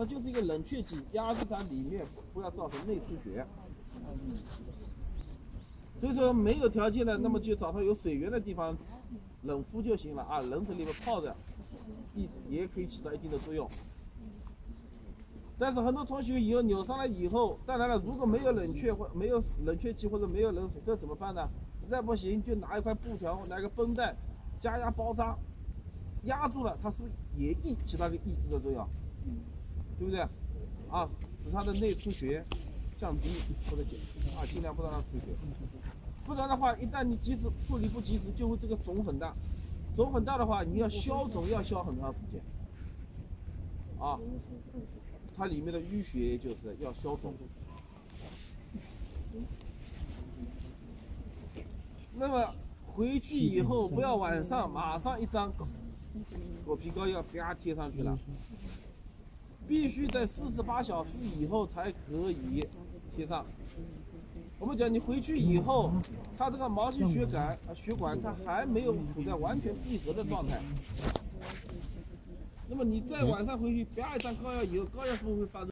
它就是一个冷却剂，压制它里面，不要造成内出血。所以说没有条件的，那么就找到有水源的地方冷敷就行了啊，冷水里面泡着，也也可以起到一定的作用。但是很多同学以后扭伤了以后，当然了，如果没有冷却或没有冷却剂或者没有冷水，这怎么办呢？实在不行就拿一块布条，拿个绷带，加压包扎，压住了，它是不是也抑起到个抑制的作用？对不对？啊，使它的内出血降低或者减啊，尽量不让它出血。不然的话，一旦你及时处理不及时，就会这个肿很大。肿很大的话，你要消肿要消很长时间。啊，它里面的淤血就是要消肿。那么回去以后不要晚上马上一张狗皮膏药啪贴上去了，必须在四十八小时以后才可以贴上。我们讲，你回去以后，它这个毛细血管、血管它还没有处在完全闭合的状态。那么你再晚上回去，啪一张膏药以后，膏药是不是会发生？